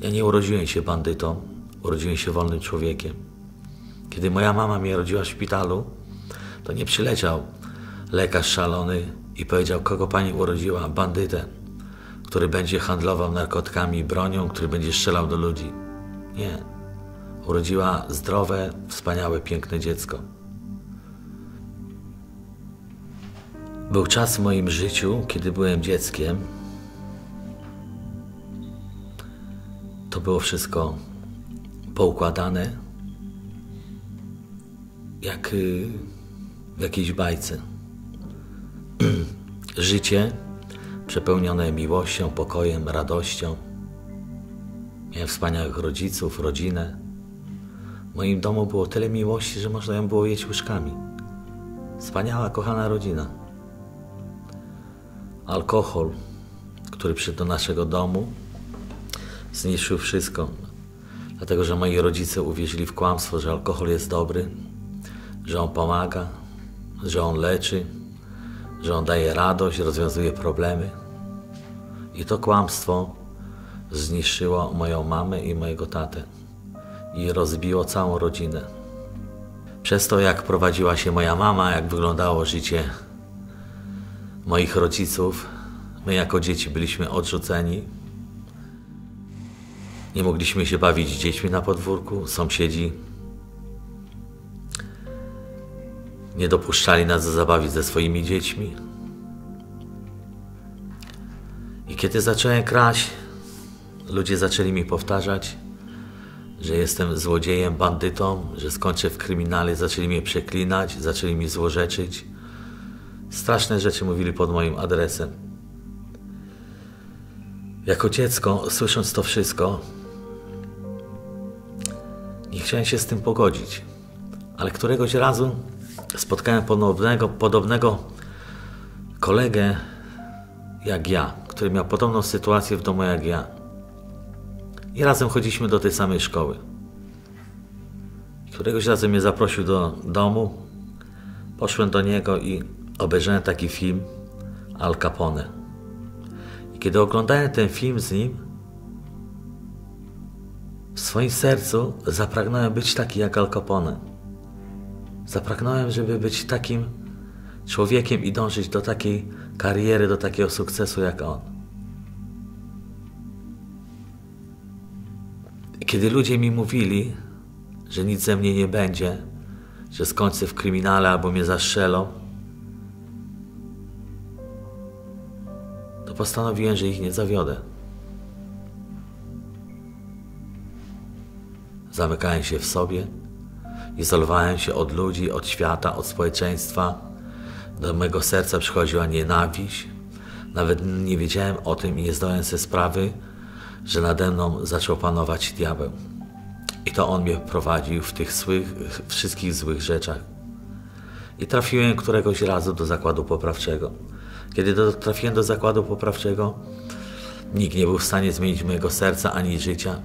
Ja nie urodziłem się bandytą, urodziłem się wolnym człowiekiem. Kiedy moja mama mnie rodziła w szpitalu, to nie przyleciał lekarz szalony i powiedział, kogo pani urodziła? Bandytę, który będzie handlował narkotykami i bronią, który będzie strzelał do ludzi. Nie. Urodziła zdrowe, wspaniałe, piękne dziecko. Był czas w moim życiu, kiedy byłem dzieckiem. To było wszystko poukładane, jak y, w jakiejś bajce. Życie przepełnione miłością, pokojem, radością. Miałem wspaniałych rodziców, rodzinę. W moim domu było tyle miłości, że można ją było jeść łyżkami. Wspaniała, kochana rodzina. Alkohol, który przyszedł do naszego domu, zniszczył wszystko. Dlatego, że moi rodzice uwierzyli w kłamstwo, że alkohol jest dobry, że on pomaga, że on leczy, że on daje radość, rozwiązuje problemy. I to kłamstwo zniszczyło moją mamę i mojego tatę i rozbiło całą rodzinę. Przez to, jak prowadziła się moja mama, jak wyglądało życie moich rodziców, my jako dzieci byliśmy odrzuceni. Nie mogliśmy się bawić z dziećmi na podwórku, sąsiedzi nie dopuszczali nas do zabawy ze swoimi dziećmi. I kiedy zacząłem kraść, ludzie zaczęli mi powtarzać, że jestem złodziejem, bandytą, że skończę w kryminale, zaczęli mnie przeklinać, zaczęli mi złorzeczyć. Straszne rzeczy mówili pod moim adresem. Jako dziecko, słysząc to wszystko, chciałem się z tym pogodzić, ale któregoś razu spotkałem podobnego, podobnego kolegę jak ja, który miał podobną sytuację w domu jak ja. I razem chodziliśmy do tej samej szkoły. Któregoś razu mnie zaprosił do domu. Poszłem do niego i obejrzałem taki film Al Capone. I kiedy oglądałem ten film z nim, w swoim sercu zapragnąłem być taki jak Al Capone. Zapragnąłem, żeby być takim człowiekiem i dążyć do takiej kariery, do takiego sukcesu jak on. I kiedy ludzie mi mówili, że nic ze mnie nie będzie, że skończę w kryminale albo mnie zastrzelą, to postanowiłem, że ich nie zawiodę. Zamykałem się w sobie, izolowałem się od ludzi, od świata, od społeczeństwa. Do mego serca przychodziła nienawiść. Nawet nie wiedziałem o tym i nie zdałem sobie sprawy, że nade mną zaczął panować diabeł. I to on mnie prowadził w tych złych, wszystkich złych rzeczach. I trafiłem któregoś razu do zakładu poprawczego. Kiedy do, trafiłem do zakładu poprawczego, nikt nie był w stanie zmienić mojego serca ani życia.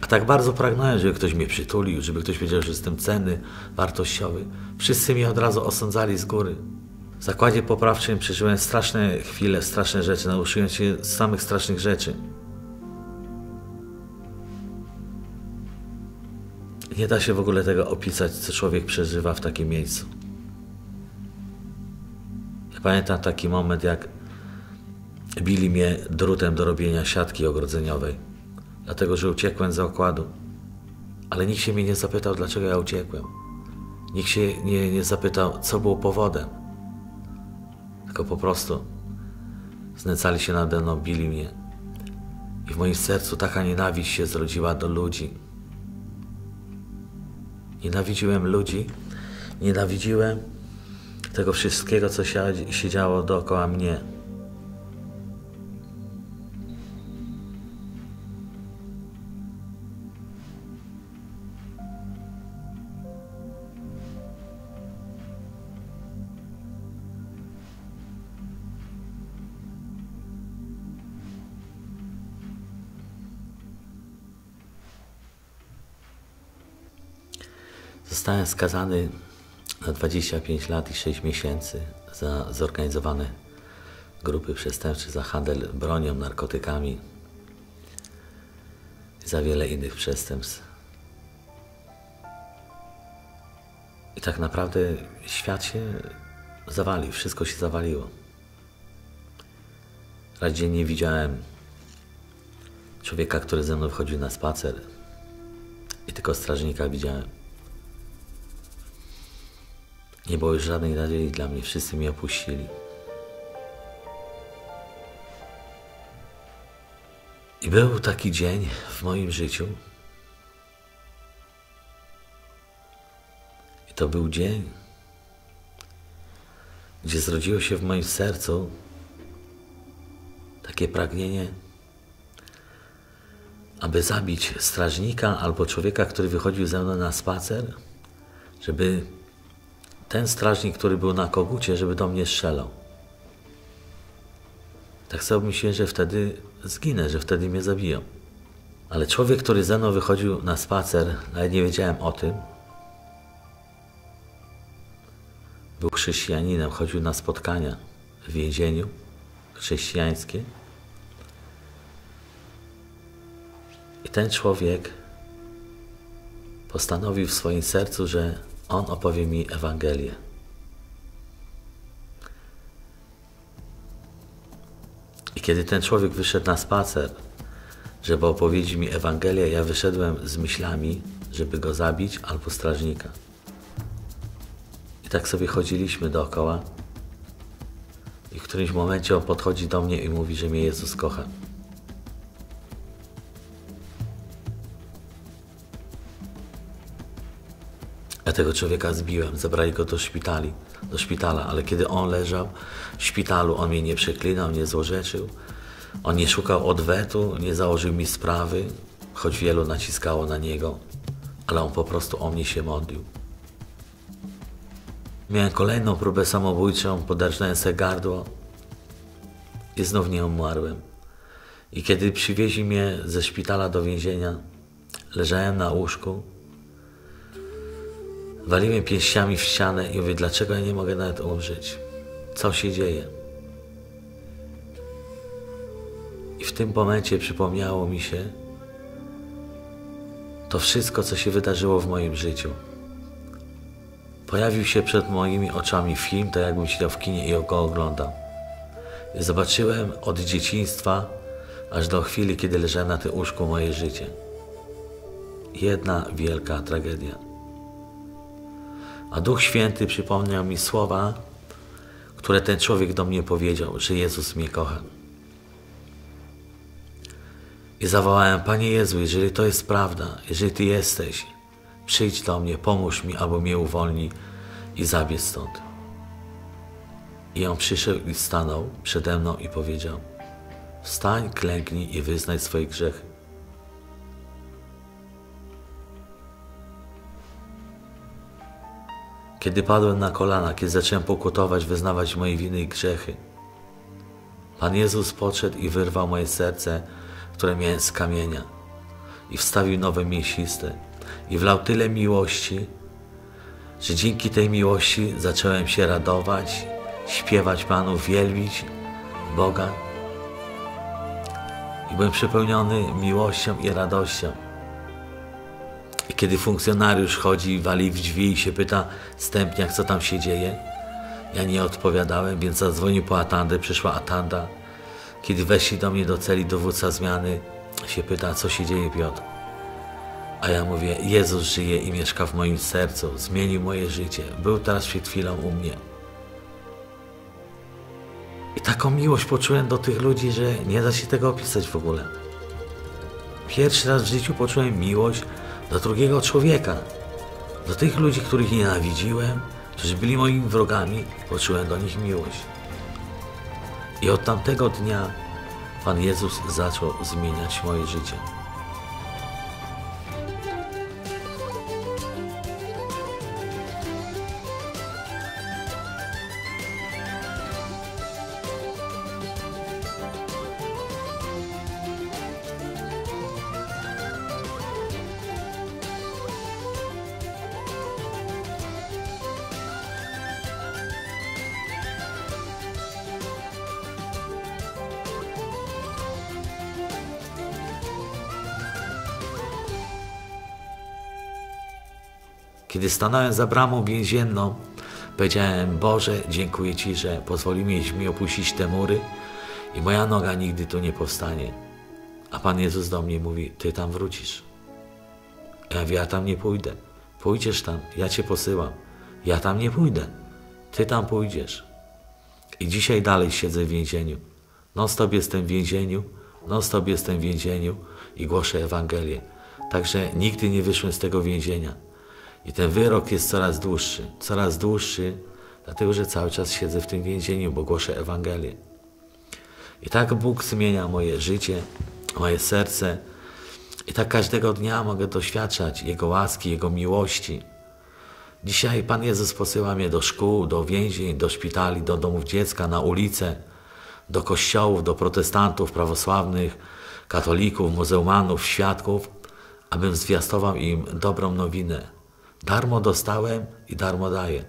Tak bardzo pragnąłem, żeby ktoś mnie przytulił, żeby ktoś wiedział, że jestem cenny, wartościowy. Wszyscy mnie od razu osądzali z góry. W zakładzie poprawczym przeżyłem straszne chwile, straszne rzeczy, nauczyłem się samych strasznych rzeczy. Nie da się w ogóle tego opisać, co człowiek przeżywa w takim miejscu. Ja pamiętam taki moment, jak bili mnie drutem do robienia siatki ogrodzeniowej, dlatego że uciekłem z zakładu. Ale nikt się mnie nie zapytał, dlaczego ja uciekłem. Nikt się nie, nie zapytał, co było powodem. Tylko po prostu znęcali się nade mną, bili mnie. I w moim sercu taka nienawiść się zrodziła do ludzi. Nienawidziłem ludzi, nienawidziłem tego wszystkiego, co się, się działo dookoła mnie. Zostałem skazany na 25 lat i 6 miesięcy za zorganizowane grupy przestępcze, za handel bronią, narkotykami. za wiele innych przestępstw. I tak naprawdę świat się zawalił, wszystko się zawaliło. Raz dziennie widziałem człowieka, który ze mną wchodził na spacer i tylko strażnika widziałem. Nie było już żadnej nadziei dla mnie, wszyscy mnie opuścili. I był taki dzień w moim życiu. I to był dzień, gdzie zrodziło się w moim sercu takie pragnienie, aby zabić strażnika albo człowieka, który wychodził ze mną na spacer, żeby ten strażnik, który był na kogucie, żeby do mnie strzelał. Tak sobie myślałem, że wtedy zginę, że wtedy mnie zabiją. Ale człowiek, który ze mną wychodził na spacer, nawet nie wiedziałem o tym, był chrześcijaninem, chodził na spotkania w więzieniu chrześcijańskie. I ten człowiek postanowił w swoim sercu, że on opowie mi Ewangelię. I kiedy ten człowiek wyszedł na spacer, żeby opowiedzieć mi Ewangelię, ja wyszedłem z myślami, żeby go zabić albo strażnika. I tak sobie chodziliśmy dookoła. I w którymś momencie on podchodzi do mnie i mówi, że mnie Jezus kocha. Tego człowieka zbiłem, zabrali go do szpitali, do szpitala, ale kiedy on leżał w szpitalu, on mnie nie przeklinał, nie złorzeczył. On nie szukał odwetu, nie założył mi sprawy, choć wielu naciskało na niego, ale on po prostu o mnie się modlił. Miałem kolejną próbę samobójczą, podarznąłem sobie gardło i znów nie umarłem. I kiedy przywieźli mnie ze szpitala do więzienia, leżałem na łóżku, waliłem pięściami w ścianę i mówię, dlaczego ja nie mogę nawet umrzeć? Co się dzieje? I w tym momencie przypomniało mi się to wszystko, co się wydarzyło w moim życiu. Pojawił się przed moimi oczami film, tak jakbym siedział w kinie i go oglądał. Zobaczyłem od dzieciństwa aż do chwili, kiedy leżałem na tym łóżku moje życie. Jedna wielka tragedia. A Duch Święty przypomniał mi słowa, które ten człowiek do mnie powiedział, że Jezus mnie kocha. I zawołałem, Panie Jezu, jeżeli to jest prawda, jeżeli Ty jesteś, przyjdź do mnie, pomóż mi, albo mnie uwolni i zabierz stąd. I on przyszedł i stanął przede mną i powiedział, wstań, klęknij i wyznaj swoje grzechy. Kiedy padłem na kolana, kiedy zacząłem pokutować, wyznawać moje winy i grzechy, Pan Jezus podszedł i wyrwał moje serce, które miałem z kamienia i wstawił nowe mięsiste i wlał tyle miłości, że dzięki tej miłości zacząłem się radować, śpiewać Panu, wielbić Boga. I byłem przepełniony miłością i radością. Kiedy funkcjonariusz chodzi, wali w drzwi i się pyta stępniak, co tam się dzieje, ja nie odpowiadałem, więc zadzwonił po Atandę, przyszła Atanda. Kiedy weszli do mnie do celi dowódca zmiany, się pyta, co się dzieje, Piotr. A ja mówię, Jezus żyje i mieszka w moim sercu, zmienił moje życie, był teraz przed chwilą u mnie. I taką miłość poczułem do tych ludzi, że nie da się tego opisać w ogóle. Pierwszy raz w życiu poczułem miłość do drugiego człowieka. Do tych ludzi, których nienawidziłem, którzy byli moimi wrogami, poczułem do nich miłość. I od tamtego dnia Pan Jezus zaczął zmieniać moje życie. Kiedy stanąłem za bramą więzienną, powiedziałem: Boże, dziękuję Ci, że pozwoliłeś mi opuścić te mury i moja noga nigdy tu nie powstanie. A Pan Jezus do mnie mówi: Ty tam wrócisz. Ja mówię, ja tam nie pójdę. Pójdziesz tam, ja Cię posyłam. Ja tam nie pójdę. Ty tam pójdziesz. I dzisiaj dalej siedzę w więzieniu. Non stop jestem w więzieniu, non stop jestem w więzieniu i głoszę Ewangelię. Także nigdy nie wyszłem z tego więzienia. I ten wyrok jest coraz dłuższy, coraz dłuższy, dlatego że cały czas siedzę w tym więzieniu, bo głoszę Ewangelię. I tak Bóg zmienia moje życie, moje serce. I tak każdego dnia mogę doświadczać Jego łaski, Jego miłości. Dzisiaj Pan Jezus posyła mnie do szkół, do więzień, do szpitali, do domów dziecka, na ulice, do kościołów, do protestantów, prawosławnych, katolików, muzułmanów, świadków, abym zwiastował im dobrą nowinę. Darmo dostałem i darmo daję.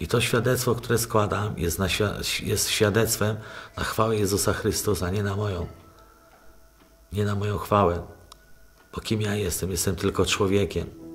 I to świadectwo, które składam, jest, na, jest świadectwem na chwałę Jezusa Chrystusa, nie na moją. Nie na moją chwałę. Bo kim ja jestem? Jestem tylko człowiekiem.